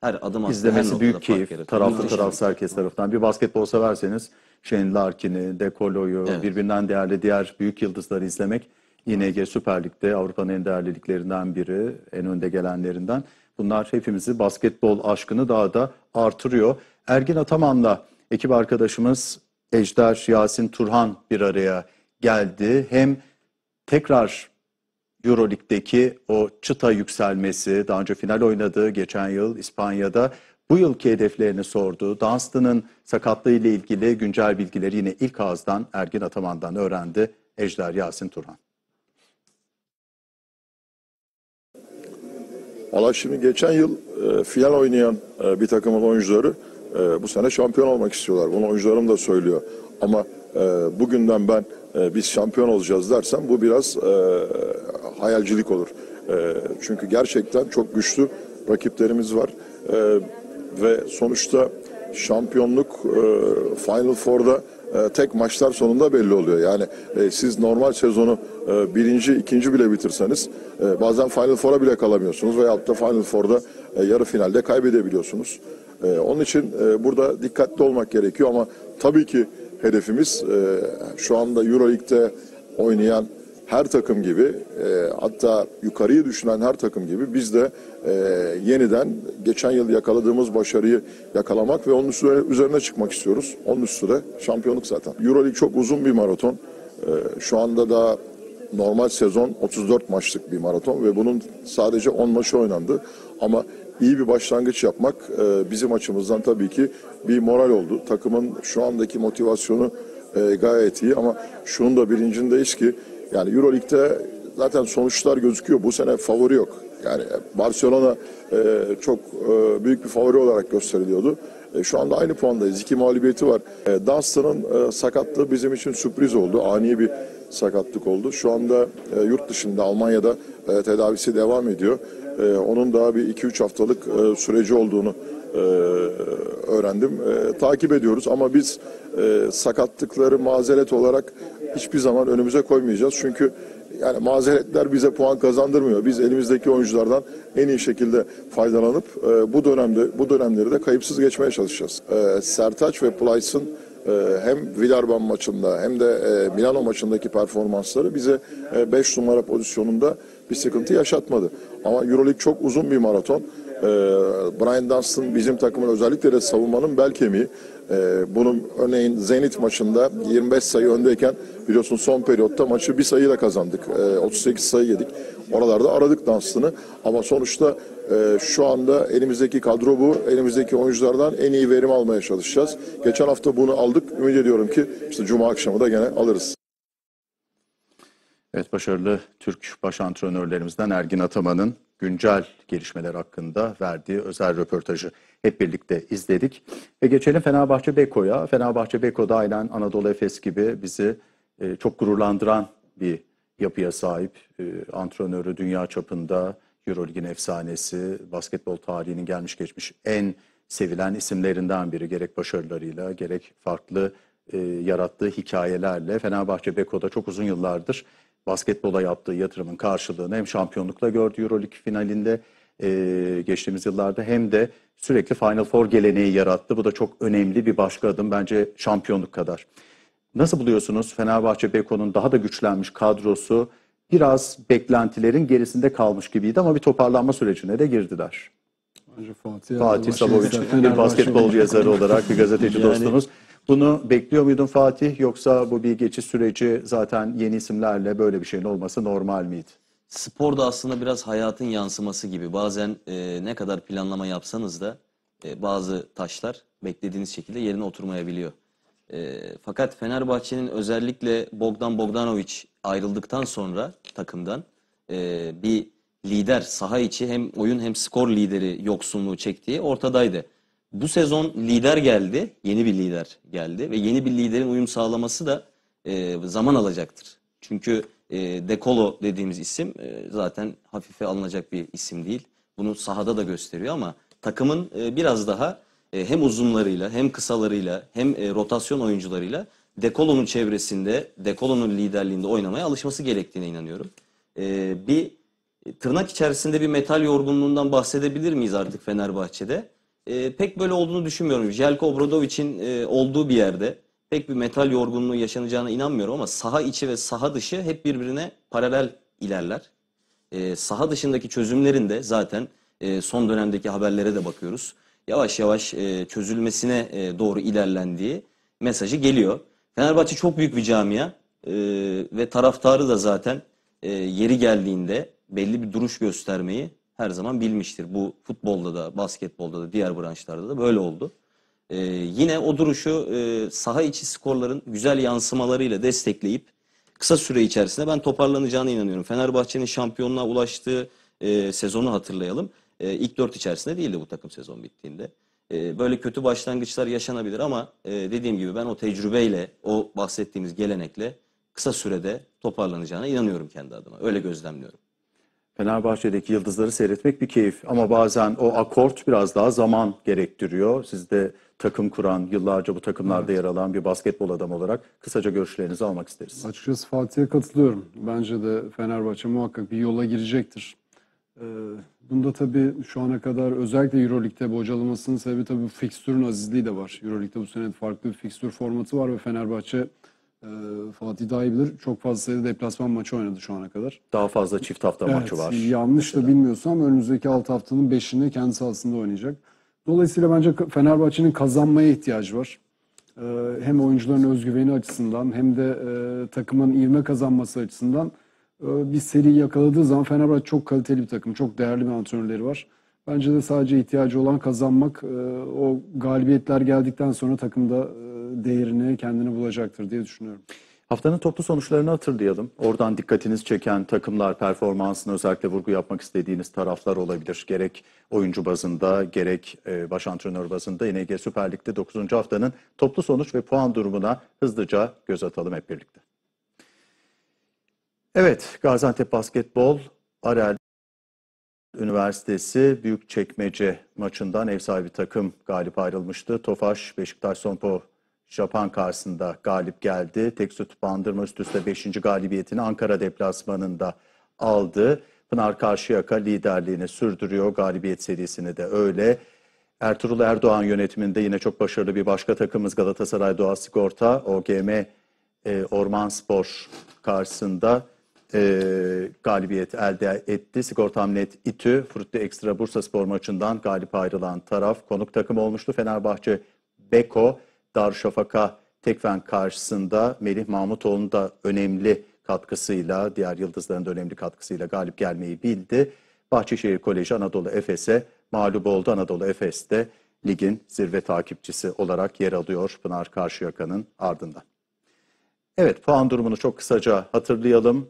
Her adım attığı her İzlemesi noktada büyük keyif. Taraflı tarafsız herkes tarafından. Bir basketbol severseniz Shane Larkin'i, De Colo'yu, Evet. birbirinden değerli diğer büyük yıldızları izlemek ING Süper Lig'de Avrupa'nın en değerli liglerinden biri, en önde gelenlerinden. Bunlar hepimizi basketbol aşkını daha da artırıyor. Ergin Ataman'la ekip arkadaşımız Ejder Yasin Turhan bir araya geldi. Hem tekrar Euroleague'deki o çıta yükselmesi, daha önce final oynadığı geçen yıl İspanya'da bu yılki hedeflerini sordu. Dunstan'ın sakatlığı ile ilgili güncel bilgileri yine ilk ağızdan Ergin Ataman'dan öğrendi Ejder Yasin Turhan. Valla şimdi geçen yıl e, final oynayan e, bir takımın oyuncuları e, bu sene şampiyon olmak istiyorlar. Bunu oyuncularım da söylüyor. Ama e, bugünden ben e, biz şampiyon olacağız dersem bu biraz e, hayalcilik olur. E, çünkü gerçekten çok güçlü rakiplerimiz var. E, ve sonuçta şampiyonluk e, Final Four'da e, tek maçlar sonunda belli oluyor. Yani e, siz normal sezonu e, birinci, ikinci bile bitirseniz bazen Final Four'a bile kalamıyorsunuz veyahut da Final Four'da yarı finalde kaybedebiliyorsunuz. Onun için burada dikkatli olmak gerekiyor ama tabii ki hedefimiz şu anda Euroleague'de oynayan her takım gibi e, hatta yukarıyı düşünen her takım gibi biz de e, yeniden geçen yıl yakaladığımız başarıyı yakalamak ve onun üstüne, üzerine çıkmak istiyoruz. Onun üstü de şampiyonluk zaten. Euroleague çok uzun bir maraton. E, şu anda da normal sezon 34 maçlık bir maraton ve bunun sadece 10 maçı oynandı. Ama iyi bir başlangıç yapmak e, bizim açımızdan tabii ki bir moral oldu. Takımın şu andaki motivasyonu e, gayet iyi ama şunun da bilincindeyiz ki yani Euroleague'de zaten sonuçlar gözüküyor. Bu sene favori yok. Yani Barcelona e, çok e, büyük bir favori olarak gösteriliyordu. E, şu anda aynı puandayız. İki mağlubiyeti var. E, Dunstan'ın e, sakatlığı bizim için sürpriz oldu. Ani bir sakatlık oldu. Şu anda e, yurt dışında Almanya'da e, tedavisi devam ediyor. E, onun daha bir 2-3 haftalık e, süreci olduğunu e, öğrendim. E, takip ediyoruz ama biz e, sakatlıkları mazeret olarak hiçbir zaman önümüze koymayacağız. Çünkü yani mazeretler bize puan kazandırmıyor. Biz elimizdeki oyunculardan en iyi şekilde faydalanıp e, bu dönemde bu dönemleri de kayıpsız geçmeye çalışacağız. E, Sertaç ve Plyce'ın e, hem Villarban maçında hem de e, Milano maçındaki performansları bize 5 numara pozisyonunda bir sıkıntı yaşatmadı. Ama Euroleague çok uzun bir maraton. Ee, Brian Dunstan bizim takımın özellikle de savunmanın bel kemiği. Ee, bunun örneğin Zenit maçında 25 sayı öndeyken biliyorsun son periyotta maçı bir sayıyla kazandık. Ee, 38 sayı yedik. Oralarda aradık Dunstan'ı ama sonuçta e, şu anda elimizdeki kadro bu. Elimizdeki oyunculardan en iyi verim almaya çalışacağız. Geçen hafta bunu aldık. Ümit ediyorum ki işte Cuma akşamı da gene alırız. Evet başarılı Türk baş antrenörlerimizden Ergin Ataman'ın güncel gelişmeler hakkında verdiği özel röportajı hep birlikte izledik. Ve geçelim Fenerbahçe Beko'ya. Fenerbahçe Beko'da aynen Anadolu Efes gibi bizi e, çok gururlandıran bir yapıya sahip. E, antrenörü dünya çapında Euroleague'in efsanesi, basketbol tarihinin gelmiş geçmiş en sevilen isimlerinden biri. Gerek başarılarıyla gerek farklı e, yarattığı hikayelerle Fenerbahçe Beko'da çok uzun yıllardır basketbola yaptığı yatırımın karşılığını hem şampiyonlukla gördü Euroleague finalinde e, geçtiğimiz yıllarda hem de sürekli Final Four geleneği yarattı. Bu da çok önemli bir başka adım bence şampiyonluk kadar. Nasıl buluyorsunuz Fenerbahçe Beko'nun daha da güçlenmiş kadrosu biraz beklentilerin gerisinde kalmış gibiydi ama bir toparlanma sürecine de girdiler. Bence Fatih, Fatih Saboviç bir basketbol yazarı olarak bir gazeteci Yani- dostumuz. Bunu bekliyor muydun Fatih yoksa bu bir geçiş süreci zaten yeni isimlerle böyle bir şeyin olması normal miydi? Spor da aslında biraz hayatın yansıması gibi. Bazen e, ne kadar planlama yapsanız da e, bazı taşlar beklediğiniz şekilde yerine oturmayabiliyor. E, fakat Fenerbahçe'nin özellikle Bogdan Bogdanovic ayrıldıktan sonra takımdan e, bir lider saha içi hem oyun hem skor lideri yoksunluğu çektiği ortadaydı. Bu sezon lider geldi, yeni bir lider geldi ve yeni bir liderin uyum sağlaması da e, zaman alacaktır. Çünkü e, Dekolo dediğimiz isim e, zaten hafife alınacak bir isim değil. Bunu sahada da gösteriyor ama takımın e, biraz daha e, hem uzunlarıyla hem kısalarıyla hem e, rotasyon oyuncularıyla Dekolo'nun çevresinde, Dekolo'nun liderliğinde oynamaya alışması gerektiğine inanıyorum. E, bir tırnak içerisinde bir metal yorgunluğundan bahsedebilir miyiz artık Fenerbahçe'de? E, pek böyle olduğunu düşünmüyorum. Jelko Obradovic'in e, olduğu bir yerde pek bir metal yorgunluğu yaşanacağına inanmıyorum ama saha içi ve saha dışı hep birbirine paralel ilerler. E, saha dışındaki çözümlerin de zaten e, son dönemdeki haberlere de bakıyoruz. Yavaş yavaş e, çözülmesine e, doğru ilerlendiği mesajı geliyor. Fenerbahçe çok büyük bir camia e, ve taraftarı da zaten e, yeri geldiğinde belli bir duruş göstermeyi her zaman bilmiştir. Bu futbolda da, basketbolda da, diğer branşlarda da böyle oldu. Ee, yine o duruşu e, saha içi skorların güzel yansımalarıyla destekleyip kısa süre içerisinde ben toparlanacağına inanıyorum. Fenerbahçe'nin şampiyonluğa ulaştığı e, sezonu hatırlayalım. E, ilk dört içerisinde değildi bu takım sezon bittiğinde. E, böyle kötü başlangıçlar yaşanabilir ama e, dediğim gibi ben o tecrübeyle, o bahsettiğimiz gelenekle kısa sürede toparlanacağına inanıyorum kendi adıma. Öyle gözlemliyorum. Fenerbahçe'deki yıldızları seyretmek bir keyif ama bazen o akort biraz daha zaman gerektiriyor. Siz de takım kuran, yıllarca bu takımlarda yer alan bir basketbol adamı olarak kısaca görüşlerinizi almak isteriz. Açıkçası Fatih'e katılıyorum. Bence de Fenerbahçe muhakkak bir yola girecektir. Ee, bunda tabii şu ana kadar özellikle Euroleague'de bocalamasının sebebi tabii bu fikstürün azizliği de var. Euroleague'de bu sene farklı bir fikstür formatı var ve Fenerbahçe e, Fatih daha iyi bilir. Çok fazla sayıda deplasman maçı oynadı şu ana kadar. Daha fazla çift hafta maçı Evet, var. Yanlış da bilmiyorsam önümüzdeki 6 haftanın 5'ini kendi sahasında oynayacak. Dolayısıyla bence Fenerbahçe'nin kazanmaya ihtiyacı var. Ee, Hem oyuncuların özgüveni açısından hem de e, takımın ivme kazanması açısından e, bir seri yakaladığı zaman Fenerbahçe çok kaliteli bir takım, çok değerli bir antrenörleri var. Bence de sadece ihtiyacı olan kazanmak, e, o galibiyetler geldikten sonra takımda e, değerini, kendini bulacaktır diye düşünüyorum. Haftanın toplu sonuçlarını hatırlayalım. Oradan dikkatiniz çeken takımlar, performansına özellikle vurgu yapmak istediğiniz taraflar olabilir. Gerek oyuncu bazında, gerek e, baş antrenör bazında İNG Süper Lig'de 9. haftanın toplu sonuç ve puan durumuna hızlıca göz atalım hep birlikte. Evet, Gaziantep Basketbol, Arel Üniversitesi Büyükçekmece maçından ev sahibi takım galip ayrılmıştı. Tofaş, Beşiktaş Sonpo Japan karşısında galip geldi. Teksüt Bandırma üst üste 5. galibiyetini Ankara deplasmanında aldı. Pınar Karşıyaka liderliğini sürdürüyor. Galibiyet serisini de öyle. Ertuğrul Erdoğan yönetiminde yine çok başarılı bir başka takımımız Galatasaray Doğa Sigorta, OGM e, Orman Spor karşısında e, galibiyet elde etti. Sigortamnet İTÜ, Frutti Ekstra Bursa Spor maçından galip ayrılan taraf konuk takım olmuştu. Fenerbahçe Beko, Darüşşafaka Tekfen karşısında Melih Mahmutoğlu'nun da önemli katkısıyla, diğer yıldızların da önemli katkısıyla galip gelmeyi bildi. Bahçeşehir Koleji Anadolu Efes'e mağlup oldu. Anadolu Efes de ligin zirve takipçisi olarak yer alıyor Pınar Karşıyaka'nın ardından. Evet puan durumunu çok kısaca hatırlayalım.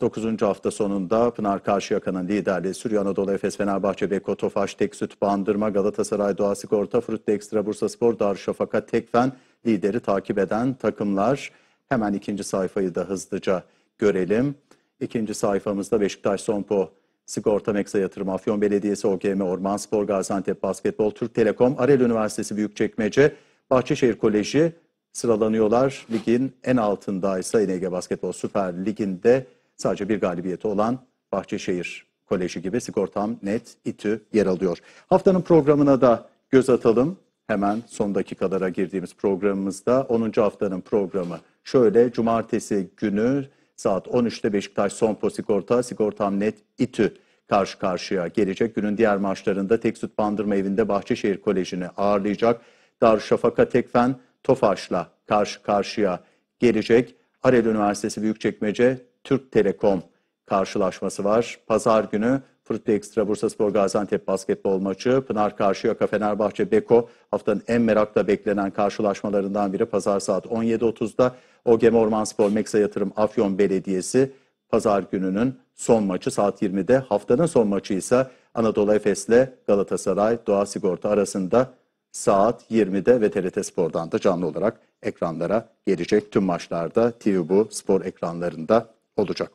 9. hafta sonunda Pınar Karşıyaka'nın liderliği sürüyor. Anadolu Efes, Fenerbahçe, Beko, Tofaş, Teksüt, Bandırma, Galatasaray, Doğa Sigorta, Frutti Ekstra, Bursa Spor, Darüşşafaka, Tekfen lideri takip eden takımlar. Hemen ikinci sayfayı da hızlıca görelim. İkinci sayfamızda Beşiktaş, Sompo, Sigorta, Meksa Yatırım, Afyon Belediyesi, OGM, Orman Spor, Gaziantep Basketbol, Türk Telekom, Arel Üniversitesi Büyükçekmece, Bahçeşehir Koleji sıralanıyorlar. Ligin en altındaysa İNG Basketbol Süper Ligi'nde sadece bir galibiyeti olan Bahçeşehir Koleji gibi Sigortam Net İTÜ yer alıyor. Haftanın programına da göz atalım. Hemen son dakikalara girdiğimiz programımızda 10. haftanın programı şöyle cumartesi günü saat 13'te Beşiktaş Sompo Sigorta, Sigortam Net İTÜ karşı karşıya gelecek. Günün diğer maçlarında Teksüt Bandırma evinde Bahçeşehir Koleji'ni ağırlayacak. Darüşşafaka Tekfen Tofaş'la karşı karşıya gelecek. Arel Üniversitesi Büyükçekmece Türk Telekom karşılaşması var. Pazar günü Frutti Ekstra Bursaspor Gaziantep basketbol maçı. Pınar Karşıyaka Fenerbahçe Beko haftanın en merakla beklenen karşılaşmalarından biri. Pazar saat 17.30'da OGM Ormanspor Meksa Yatırım Afyon Belediyesi Pazar gününün son maçı saat 20'de. Haftanın son maçı ise Anadolu Efes'le Galatasaray Doğa Sigorta arasında saat 20'de ve TRT Spor'dan da canlı olarak ekranlara gelecek. Tüm maçlarda TV Bu spor ekranlarında olacak.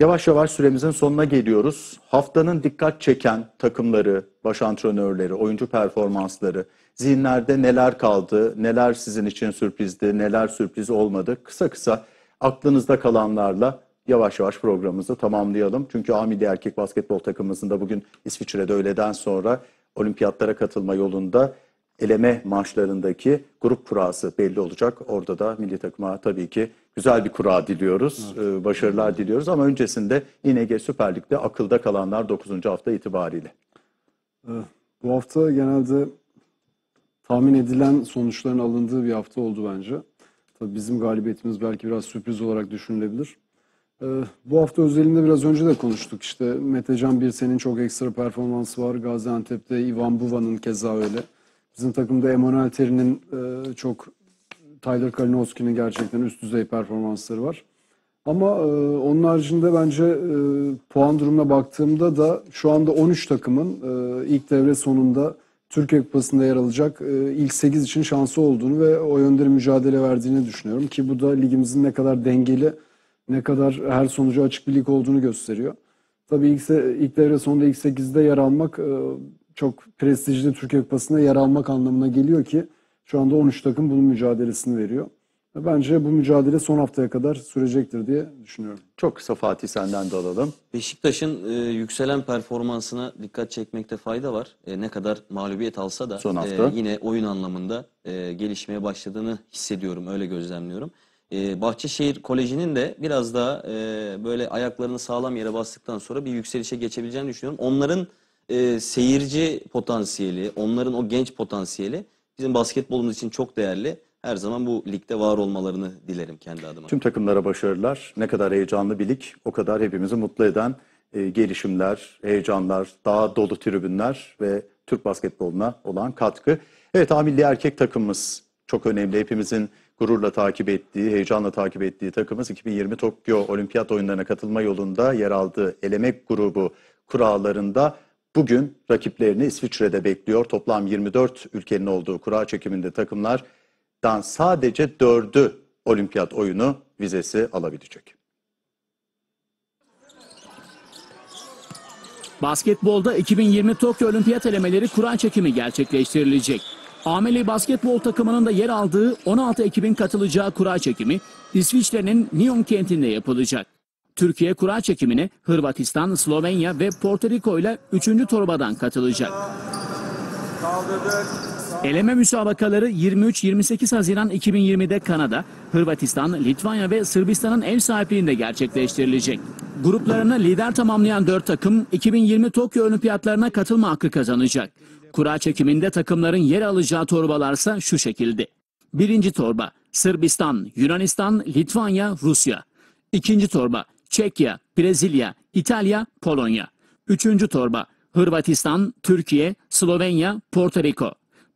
Yavaş yavaş süremizin sonuna geliyoruz. Haftanın dikkat çeken takımları, baş antrenörleri, oyuncu performansları, zihinlerde neler kaldı, neler sizin için sürprizdi, neler sürpriz olmadı. Kısa kısa aklınızda kalanlarla yavaş yavaş programımızı tamamlayalım. Çünkü A Erkek Basketbol takımımızın da bugün İsviçre'de öğleden sonra olimpiyatlara katılma yolunda eleme maçlarındaki grup kurası belli olacak. Orada da milli takıma tabii ki güzel bir kura diliyoruz, ee, başarılar diliyoruz. Ama öncesinde İNG Süper Lig'de akılda kalanlar 9. hafta itibariyle. Ee, Bu hafta genelde tahmin edilen sonuçların alındığı bir hafta oldu bence. Tabii bizim galibiyetimiz belki biraz sürpriz olarak düşünülebilir. Ee, Bu hafta özelinde biraz önce de konuştuk. İşte Metecan Birsen'in çok ekstra performansı var. Gaziantep'te Ivan Buva'nın keza öyle. Bizim takımda Emanuel Teri'nin e, çok Tyler Kalinowski'nin gerçekten üst düzey performansları var. Ama e, onun haricinde bence e, puan durumuna baktığımda da şu anda 13 takımın e, ilk devre sonunda Türkiye Kupası'nda yer alacak e, ilk 8 için şansı olduğunu ve o yönde mücadele verdiğini düşünüyorum. Ki bu da ligimizin ne kadar dengeli, ne kadar her sonucu açık bir lig olduğunu gösteriyor. Tabii ilk, ilk devre sonunda ilk 8'de yer almak e, çok prestijli Türkiye Kupası'nda yer almak anlamına geliyor ki şu anda 13 takım bunun mücadelesini veriyor. Ve Bence bu mücadele son haftaya kadar sürecektir diye düşünüyorum. Çok kısa Fatih senden de alalım. Beşiktaş'ın e, yükselen performansına dikkat çekmekte fayda var. E, ne kadar mağlubiyet alsa da Son hafta. e, yine oyun anlamında e, gelişmeye başladığını hissediyorum, öyle gözlemliyorum. E, Bahçeşehir Koleji'nin de biraz daha e, böyle ayaklarını sağlam yere bastıktan sonra bir yükselişe geçebileceğini düşünüyorum. Onların e, seyirci potansiyeli, onların o genç potansiyeli bizim basketbolumuz için çok değerli. Her zaman bu ligde var olmalarını dilerim kendi adıma. Tüm takımlara başarılar. Ne kadar heyecanlı bir lig, o kadar hepimizi mutlu eden e, gelişimler, heyecanlar, daha dolu tribünler ve Türk basketboluna olan katkı. Evet, A Milli Erkek takımımız çok önemli. Hepimizin gururla takip ettiği, heyecanla takip ettiği takımımız 2020 Tokyo Olimpiyat oyunlarına katılma yolunda yer aldığı elemek grubu kurallarında bugün rakiplerini İsviçre'de bekliyor. Toplam 24 ülkenin olduğu kura çekiminde takımlardan sadece 4'ü olimpiyat oyunu vizesi alabilecek. Basketbolda 2020 Tokyo Olimpiyat elemeleri kura çekimi gerçekleştirilecek. Ameli basketbol takımının da yer aldığı 16 ekibin katılacağı kura çekimi İsviçre'nin Nyon kentinde yapılacak. Türkiye kura çekimine Hırvatistan, Slovenya ve Porto Rico ile 3. torbadan katılacak. Eleme müsabakaları 23-28 Haziran 2020'de Kanada, Hırvatistan, Litvanya ve Sırbistan'ın ev sahipliğinde gerçekleştirilecek. Gruplarını lider tamamlayan 4 takım 2020 Tokyo Olimpiyatlarına katılma hakkı kazanacak. Kura çekiminde takımların yer alacağı torbalarsa şu şekilde. Birinci torba Sırbistan, Yunanistan, Litvanya, Rusya. İkinci torba Çekya, Brezilya, İtalya, Polonya. Üçüncü torba Hırvatistan, Türkiye, Slovenya, Porto Rico.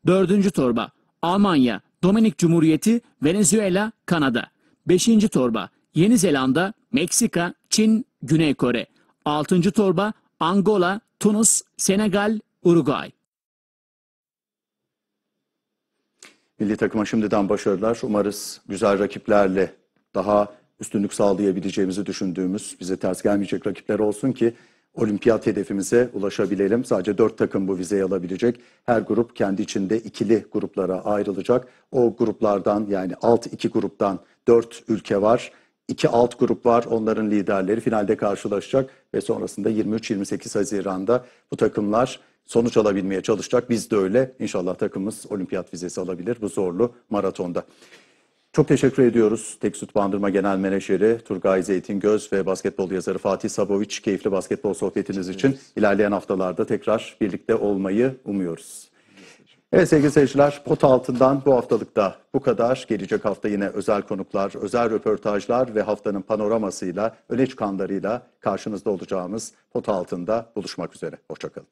Dördüncü torba Almanya, Dominik Cumhuriyeti, Venezuela, Kanada. Beşinci torba Yeni Zelanda, Meksika, Çin, Güney Kore. Altıncı torba Angola, Tunus, Senegal, Uruguay. Milli takıma şimdiden başarılar. Umarız güzel rakiplerle daha üstünlük sağlayabileceğimizi düşündüğümüz, bize ters gelmeyecek rakipler olsun ki olimpiyat hedefimize ulaşabilelim. Sadece dört takım bu vizeyi alabilecek. Her grup kendi içinde ikili gruplara ayrılacak. O gruplardan yani alt iki gruptan dört ülke var. İki alt grup var. Onların liderleri finalde karşılaşacak ve sonrasında 23-28 Haziran'da bu takımlar sonuç alabilmeye çalışacak. Biz de öyle. İnşallah takımımız olimpiyat vizesi alabilir bu zorlu maratonda. Çok teşekkür ediyoruz. Tek Süt Bandırma Genel Menajeri Turgay Zeytingöz ve basketbol yazarı Fatih Saboviç keyifli basketbol sohbetiniz için ilerleyen haftalarda tekrar birlikte olmayı umuyoruz. Evet sevgili seyirciler pot altından bu haftalıkta bu kadar. Gelecek hafta yine özel konuklar, özel röportajlar ve haftanın panoramasıyla, öne çıkanlarıyla karşınızda olacağımız pot altında buluşmak üzere. Hoşçakalın.